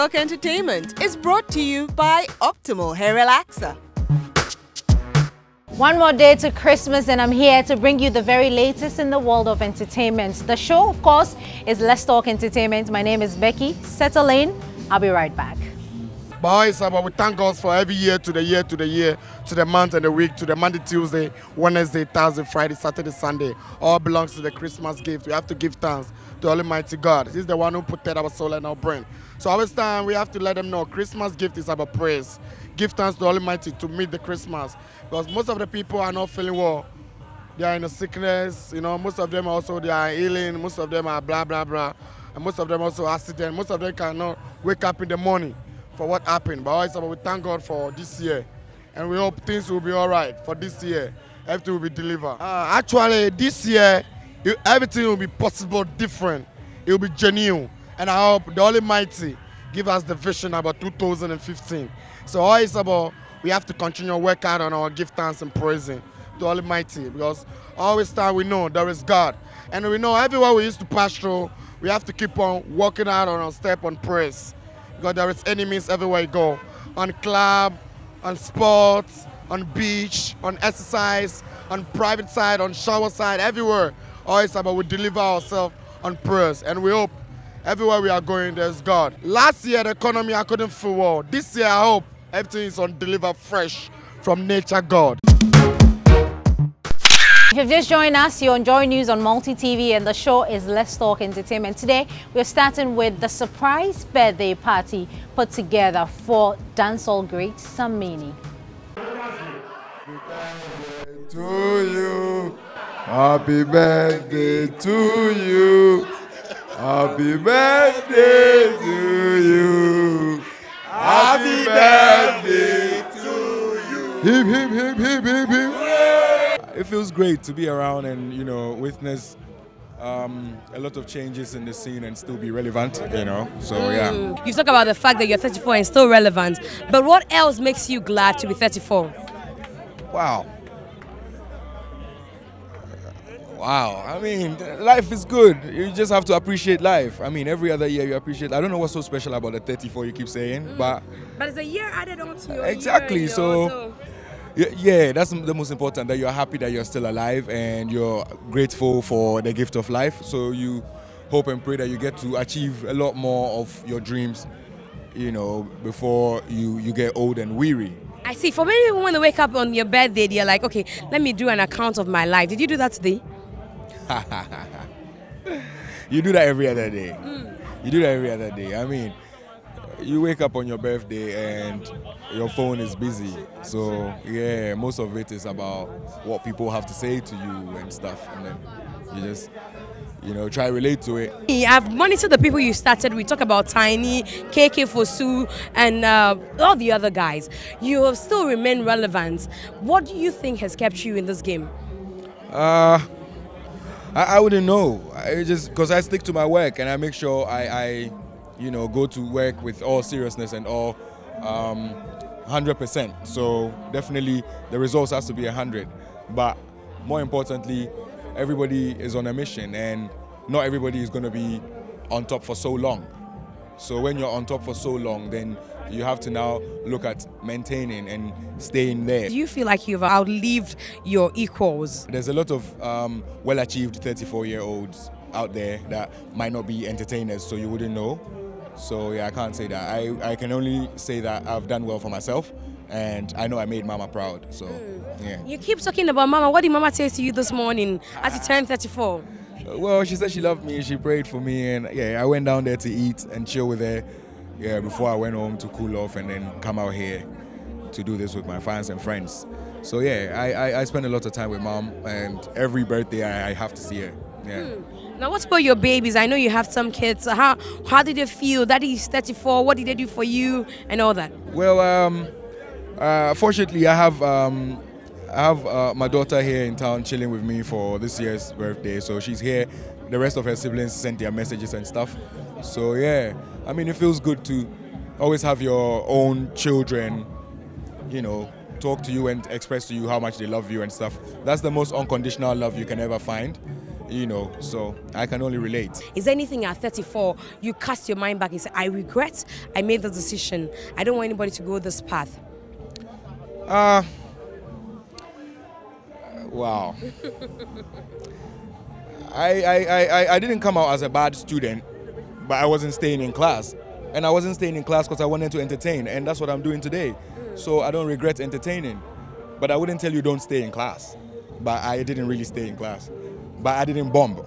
Talk Entertainment is brought to you by Optimal Hair Relaxer. One more day to Christmas, and I'm here to bring you the very latest in the world of entertainment. The show, of course, is Let's Talk Entertainment. My name is Becky. Settle in. I'll be right back. Boys, uh, but we thank God for every year to the year to the year to the month and the week to the Monday, Tuesday, Wednesday, Thursday, Friday, Saturday, Sunday. All belongs to the Christmas gift. We have to give thanks to Almighty God. He's the one who protected our soul and our brain. So always time we have to let them know Christmas gift is about praise. Give thanks to Almighty to meet the Christmas. Because most of the people are not feeling well. They are in a sickness, you know, most of them also they are healing, most of them are blah blah blah. And most of them also accident. Most of them cannot wake up in the morning for what happened. But always we thank God for this year. And we hope things will be all right for this year. Everything will be delivered. Uh, actually, this year, everything will be possible different. It will be genuine. And I hope the Almighty give us the vision about 2015. So always about we have to continue work out on our gift thanks and praising to Almighty because always time we know there is God. And we know everywhere we used to pass through, we have to keep on working out on our step on praise. Because there is enemies everywhere you go. On club, on sports, on beach, on exercise, on private side, on shower side, everywhere. Always about we deliver ourselves on prayers. And we hope everywhere we are going, there's God. Last year, the economy I couldn't well. This year, I hope everything is on deliver fresh from nature God. If you've just joined us, you're enjoying news on Multi TV, and the show is Let's Talk Entertainment. Today, we're starting with the surprise birthday party put together for dancehall great Samini. To you, happy birthday to you, happy birthday to you, happy birthday to you. Hip hip hip hip hip hip. It feels great to be around and you know witness um, a lot of changes in the scene and still be relevant. You know, so yeah. You talk about the fact that you're 34 and still relevant, but what else makes you glad to be 34? Wow. Wow. I mean, life is good. You just have to appreciate life. I mean, every other year you appreciate. I don't know what's so special about the 34 you keep saying, but But it's a year added on to your Exactly, year, so- so yeah, that's the most important. That you're happy that you're still alive and you're grateful for the gift of life. So you hope and pray that you get to achieve a lot more of your dreams. You know, before you you get old and weary. I see. For many people, when they wake up on your birthday, they're like, okay, let me do an account of my life. Did you do that today? you do that every other day. Mm. You do that every other day. I mean, you wake up on your birthday and your phone is busy. So yeah, most of it is about what people have to say to you and stuff, and then you just you know try relate to it. I've monitored the people you started. We talk about Tiny, KK Fosu, and uh, all the other guys. You have still remained relevant. What do you think has kept you in this game? Uh, I, I wouldn't know. I just because I stick to my work and I make sure I, I, you know, go to work with all seriousness and all, um, hundred percent. So definitely the results has to be hundred, but more importantly, everybody is on a mission and not everybody is going to be on top for so long. So when you're on top for so long, then you have to now look at maintaining and staying there. Do you feel like you've outlived your equals? There's a lot of um, well achieved 34 year olds out there that might not be entertainers, so you wouldn't know. So, yeah, I can't say that. I, I can only say that I've done well for myself and I know I made Mama proud. So, hmm. yeah. You keep talking about Mama. What did Mama say to you this morning as you turned 34? Well, she said she loved me, she prayed for me, and yeah, I went down there to eat and chill with her. Yeah, before I went home to cool off and then come out here to do this with my fans and friends. So yeah, I, I, I spend a lot of time with mom, and every birthday I, I have to see her. Yeah. Hmm. Now, what about your babies? I know you have some kids. How how did they feel? Daddy's 34. What did they do for you and all that? Well, um, uh, fortunately, I have um, I have uh, my daughter here in town chilling with me for this year's birthday. So she's here. The rest of her siblings sent their messages and stuff. So yeah, I mean, it feels good to always have your own children, you know, talk to you and express to you how much they love you and stuff. That's the most unconditional love you can ever find. You know, so I can only relate. Is there anything at 34 you cast your mind back and say, I regret I made the decision. I don't want anybody to go this path? Uh, wow. I, I, I, I didn't come out as a bad student, but I wasn't staying in class. And I wasn't staying in class because I wanted to entertain, and that's what I'm doing today. So I don't regret entertaining. But I wouldn't tell you don't stay in class. But I didn't really stay in class. But I didn't bomb.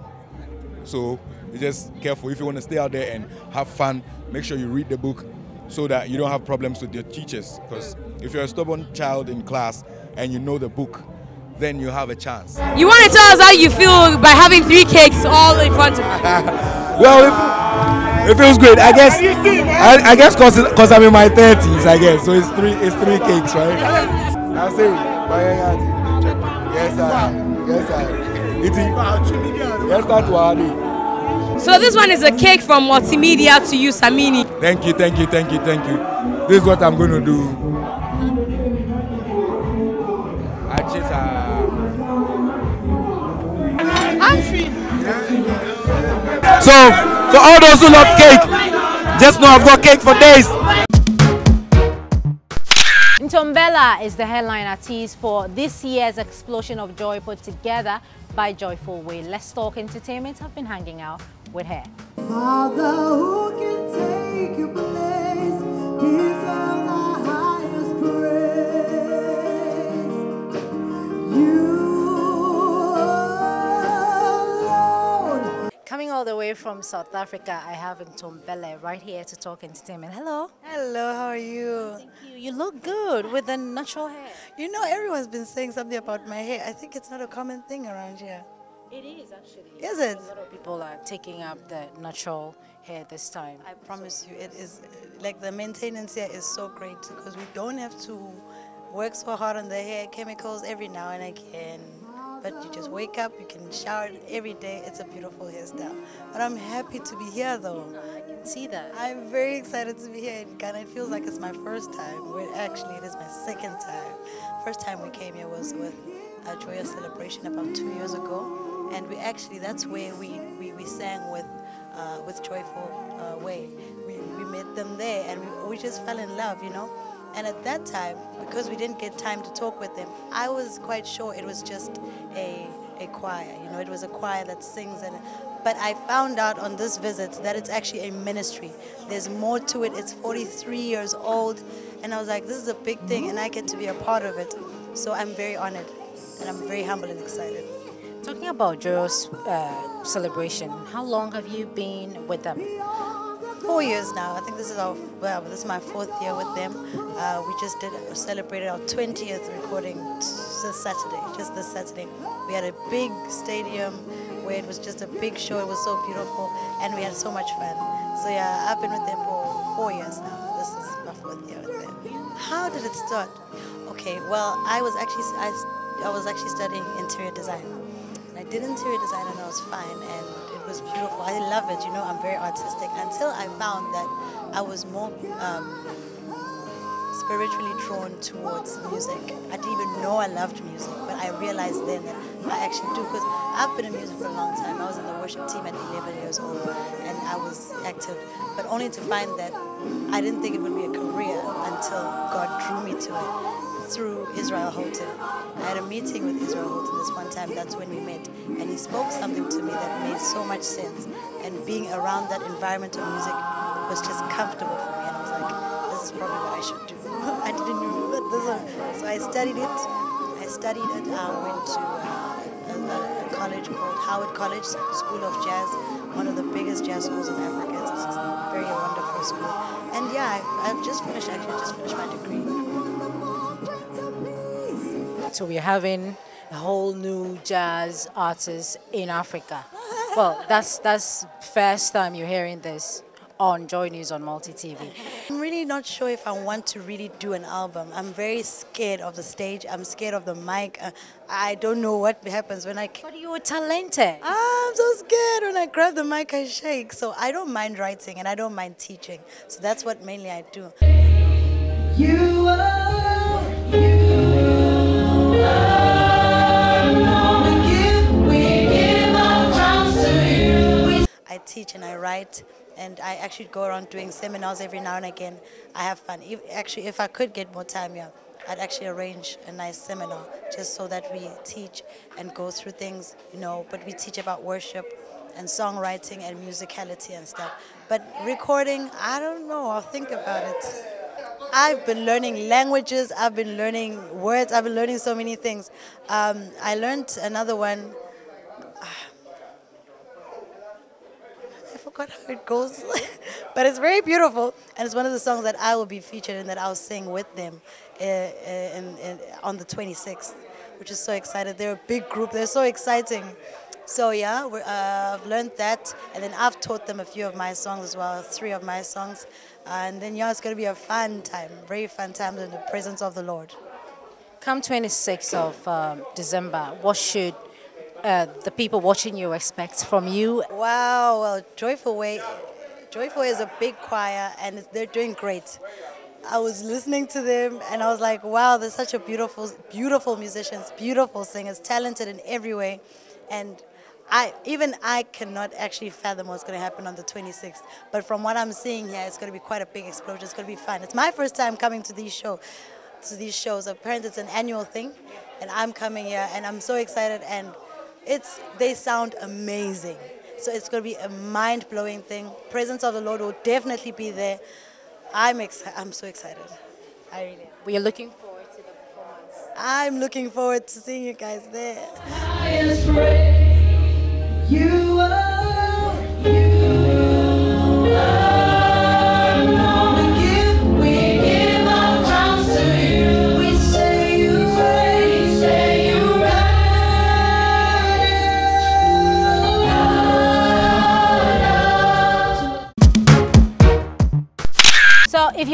So just careful. If you want to stay out there and have fun, make sure you read the book so that you don't have problems with your teachers. Because if you're a stubborn child in class and you know the book, then you have a chance. You want to tell us how you feel by having three cakes all in front of you? well, it, it feels great. I guess. I, I guess cause cause I'm in my thirties. I guess so. It's three. It's three cakes, right? I say, yes, I, yes, I. It's yes, that one. So this one is a cake from multimedia to you, Samini. Thank you, thank you, thank you, thank you. This is what I'm going to do. I just, So, for all those who love cake, just know I've got cake for days. Ntombela is the headline artist for this year's Explosion of Joy put together by Joyful Way. Let's Talk Entertainment have been hanging out with her. All the way from South Africa, I have Ntombela right here to talk entertainment. Hello. Hello, how are you? Thank you. You look good with the natural hair. You know, everyone's been saying something about my hair. I think it's not a common thing around here. It is actually. Is it? A lot of people are taking up the natural hair this time. I promise you, it is like the maintenance here is so great because we don't have to work so hard on the hair, chemicals every now and again. But you just wake up, you can shower every day. It's a beautiful hairstyle. But I'm happy to be here though. I can see that. I'm very excited to be here in Ghana. It feels like it's my first time. Well, actually, it is my second time. First time we came here was with a joyous celebration about two years ago, and we actually that's where we we, we sang with uh, with Joyful uh, Way. We, we met them there, and we, we just fell in love, you know. And at that time, because we didn't get time to talk with them, I was quite sure it was just a a choir. You know, it was a choir that sings and. But I found out on this visit that it's actually a ministry. There's more to it. It's 43 years old, and I was like, this is a big thing, and I get to be a part of it. So I'm very honored, and I'm very humble and excited. Talking about Joyous uh, celebration, how long have you been with them? Four years now. I think this is our well, this is my fourth year with them. Uh, we just did celebrated our 20th recording this Saturday, just this Saturday. We had a big stadium where it was just a big show. It was so beautiful, and we had so much fun. So yeah, I've been with them for four years now. This is my fourth year with them. How did it start? Okay, well, I was actually I, I was actually studying interior design. I did interior design, and I was fine, and it was beautiful. I love it. You know, I'm very artistic. Until I found that I was more. Um, spiritually drawn towards music. I didn't even know I loved music, but I realized then that I actually do because I've been in music for a long time. I was in the worship team at 11 years old and I was active, but only to find that I didn't think it would be a career until God drew me to it through Israel Houghton. I had a meeting with Israel Houghton this one time, that's when we met, and he spoke something to me that made so much sense. And being around that environment of music was just comfortable for me, and I was like, this is probably what I should do. I didn't know what this was. So I studied it. I studied it. I went to uh, a, a, college called Howard College, School of Jazz, one of the biggest jazz schools in Africa. It's a very wonderful school. And yeah, I've, I've just finished, actually, just finished my degree. So we're having a whole new jazz artist in Africa. Well, that's that's first time you're hearing this on Joy News on Multi TV. I'm really not sure if I want to really do an album. I'm very scared of the stage. I'm scared of the mic. Uh, I don't know what happens when I. But you're talented. I'm so scared when I grab the mic. I shake. So I don't mind writing and I don't mind teaching. So that's what mainly I do. You alone, teach and I write, and I actually go around doing seminars every now and again. I have fun. If, actually, if I could get more time here, I'd actually arrange a nice seminar just so that we teach and go through things, you know. But we teach about worship and songwriting and musicality and stuff. But recording, I don't know. I'll think about it. I've been learning languages. I've been learning words. I've been learning so many things. Um, I learned another one. Forgot how it goes, but it's very beautiful, and it's one of the songs that I will be featured in that I'll sing with them uh, uh, in, in, on the 26th, which is so excited. They're a big group. They're so exciting. So yeah, uh, I've learned that, and then I've taught them a few of my songs as well, three of my songs, and then yeah, it's gonna be a fun time, very fun time in the presence of the Lord. Come 26th of um, December, what should uh, the people watching you expect from you? Wow, well, Joyful Way, Joyful Way is a big choir, and they're doing great. I was listening to them, and I was like, wow, they're such a beautiful, beautiful musicians, beautiful singers, talented in every way, and I even I cannot actually fathom what's going to happen on the 26th. But from what I'm seeing here, it's going to be quite a big explosion. It's going to be fun. It's my first time coming to these show, to these shows. Apparently, it's an annual thing, and I'm coming here, and I'm so excited. And it's they sound amazing. So it's going to be a mind-blowing thing. Presence of the Lord will definitely be there. I'm ex- I'm so excited. I really. Am. We are looking forward to the performance. I'm looking forward to seeing you guys there.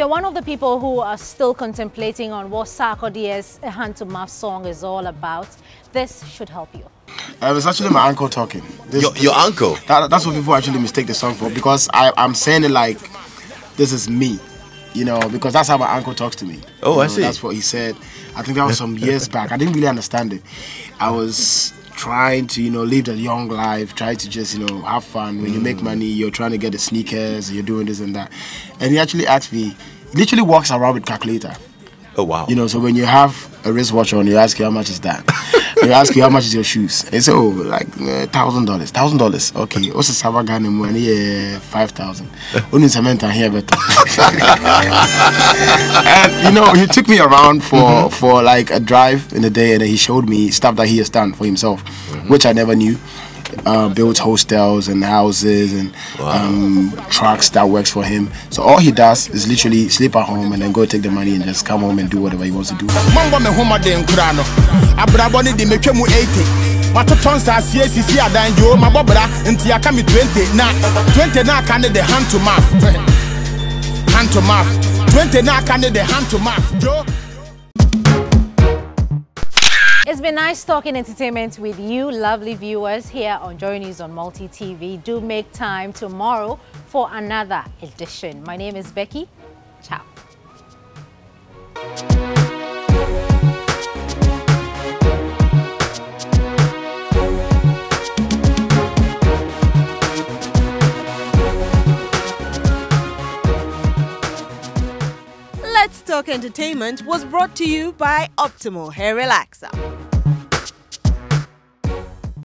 You're one of the people who are still contemplating on what Sarkodie's Hand to Mouth song is all about, this should help you. Uh, it's actually my uncle talking. This- Your, your uncle? That, that's what people actually mistake the song for because I, I'm saying it like this is me, you know, because that's how my uncle talks to me. Oh, You I see. That's what he said. I think that was some years back. I didn't really understand it. I was trying to, you know, live a young life, try to just, you know, have fun. When you Mm. make money, you're trying to get the sneakers, you're doing this and that. And he actually asked me, he literally walks around with calculator. Oh, wow. You know, so when you have a wristwatch on, you ask you how much is that. you ask you how much is your shoes. They say, oh, like uh, thousand dollars, thousand dollars. Okay, what's the Savagan money? Yeah, five thousand. Only cement here, better. and you know, he took me around for for like a drive in the day, and he showed me stuff that he has done for himself, which I never knew. Uh, built hostels and houses and um, trucks that works for him. So all he does is literally sleep at home and then go take the money and just come home and do whatever he wants to do. mambɔ me homaden kora no abrabɔ ne de metwa mu 80 matotɔ nsase asisi adan yoo mabɔ bra nti aka me 20 na 20 na aka ne de hand to mouth. Hand to mouth. 20 na aka ne de hand to mouth yo It's been nice talking entertainment with you, lovely viewers, here on Joy News on Multi TV. Do make time tomorrow for another edition. My name is Becky. Ciao. Let's Talk Entertainment was brought to you by Optimal Hair Relaxer.